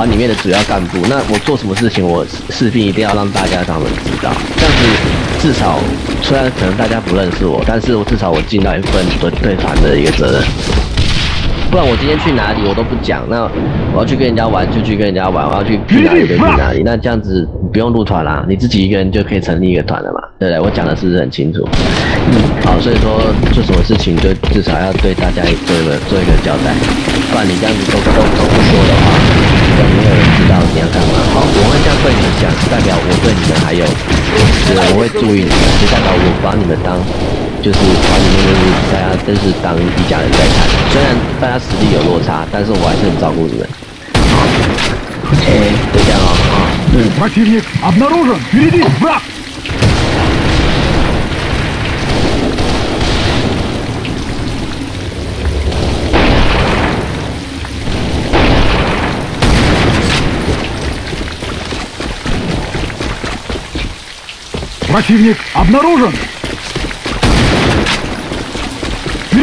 团里面的主要干部。那我做什么事情，我势必一定要让大家他们知道，这样子至少虽然可能大家不认识我，但是我至少我尽到一份对对团的一个责任。不然我今天去哪里我都不讲，那我要去跟人家玩就去跟人家玩，我要去去哪里就去哪里。那这样子你不用入团啦，你自己一个人就可以成立一个团了嘛，对不对？我讲的是不是很清楚？嗯，好，所以说做什么事情就至少要对大家做一个做一个交代，不然你这样子都都都不说的话，就没有人知道你要干嘛。好，我会这样对你们讲，代表我对你们还有，就是我会注意你们，就代表我把你们当。就是团里面就是大家都是当一家人在看，虽然大家实力有落差，但是我还是很照顾你们。OK，就这样哦。嗯。Противник обнаружен! Впереди! Враг! Противник обнаружен!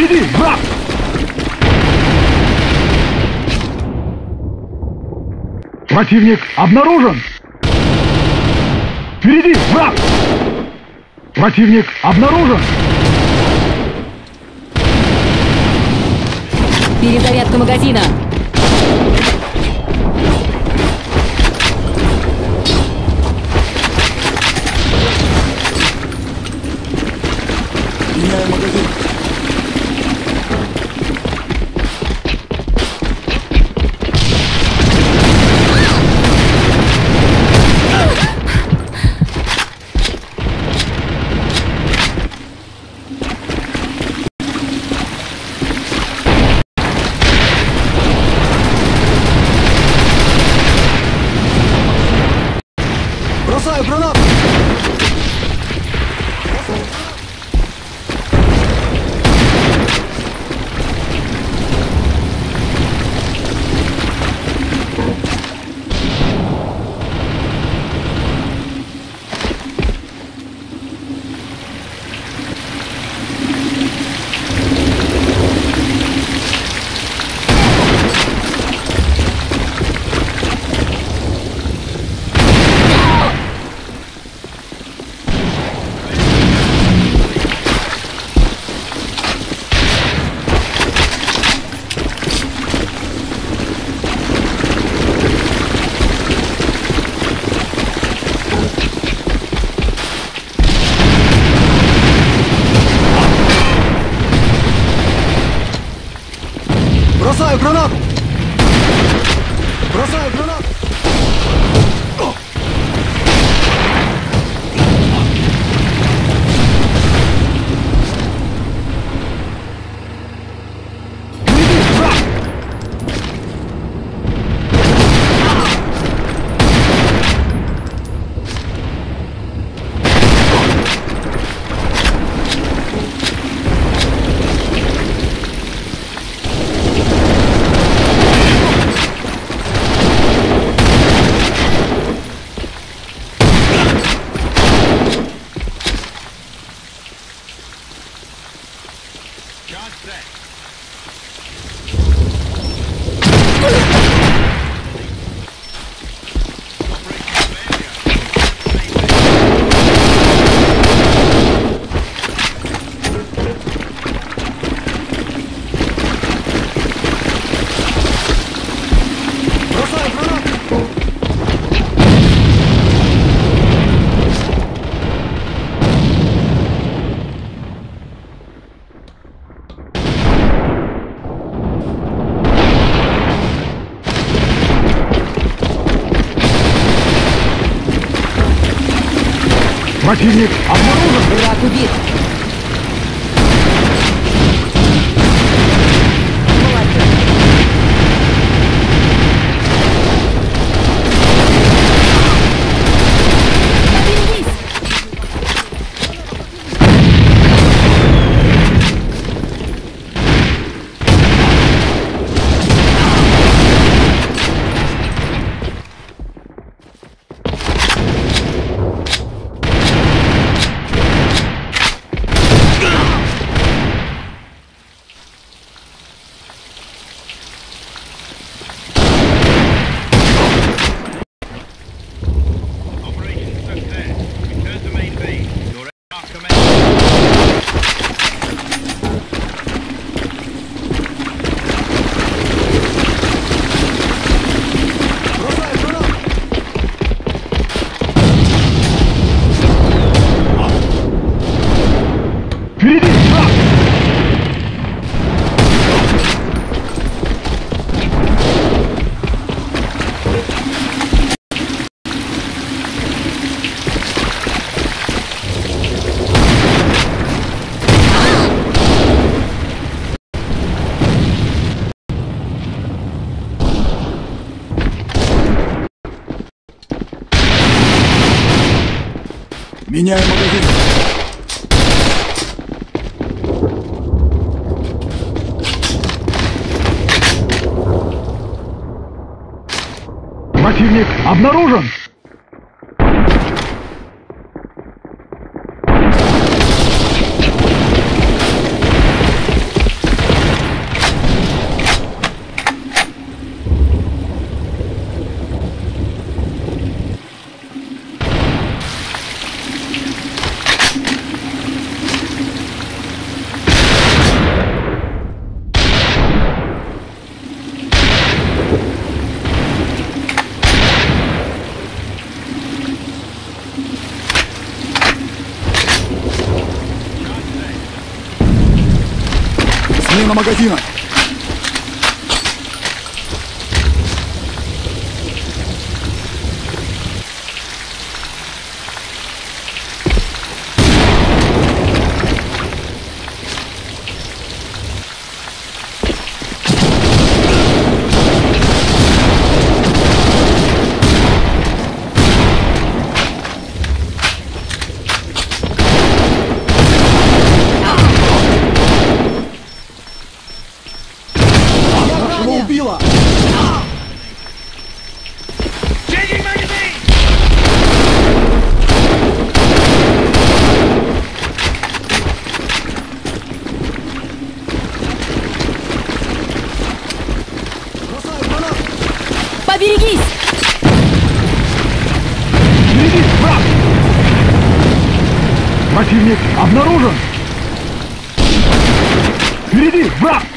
Впереди! Враг! Противник обнаружен! Впереди! Враг! Противник обнаружен! Перезарядка магазина. up! Противник обнаружен! Враг убит. Меняю магазин. Противник обнаружен! половина магазина! Rock!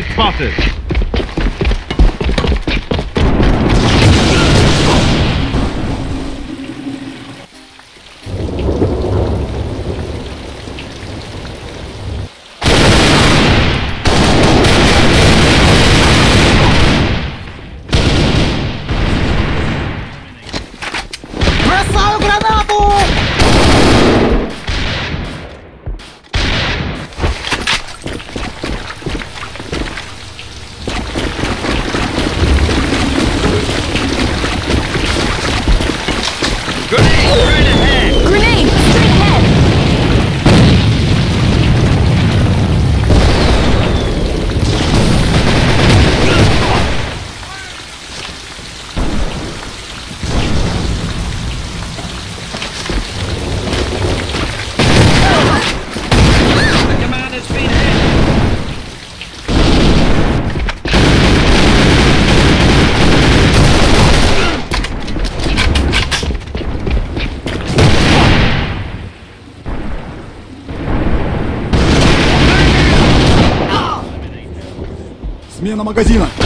Enemy spotted. Ready. Смена магазина.